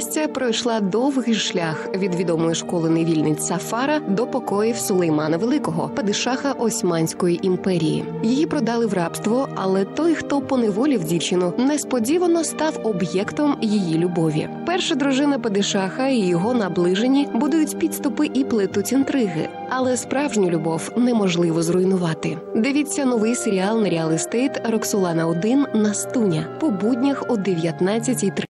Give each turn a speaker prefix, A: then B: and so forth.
A: Настя пройшла довгий шлях від відомої школи невільниць Сафара до покоїв Сулеймана Великого, падишаха Османської імперії. Її продали в рабство, але той, хто поневолів дівчину, несподівано став об'єктом її любові. Перша дружина падишаха і його наближені будують підступи і плетуть інтриги, але справжню любов неможливо зруйнувати. Дивіться новий серіал на Real Estate Роксолана 1 Настуня по буднях о 19.30.